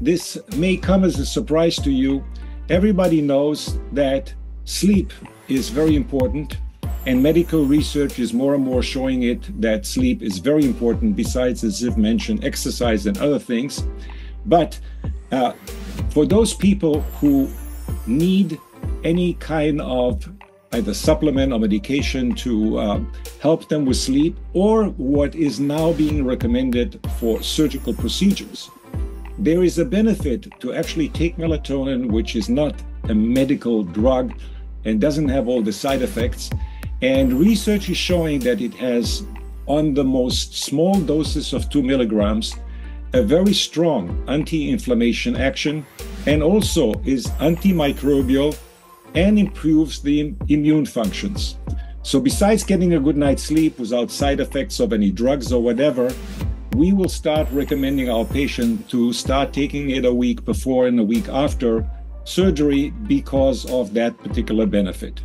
this may come as a surprise to you. Everybody knows that sleep is very important, and medical research is more and more showing it that sleep is very important, besides, as Ziv mentioned, exercise and other things. But uh, for those people who need any kind of either supplement or medication to uh, help them with sleep, or what is now being recommended for surgical procedures. There is a benefit to actually take melatonin, which is not a medical drug and doesn't have all the side effects. And research is showing that it has, on the most small doses of two milligrams, a very strong anti inflammation action and also is antimicrobial and improves the immune functions. So, besides getting a good night's sleep without side effects of any drugs or whatever, we will start recommending our patient to start taking it a week before and a week after surgery because of that particular benefit.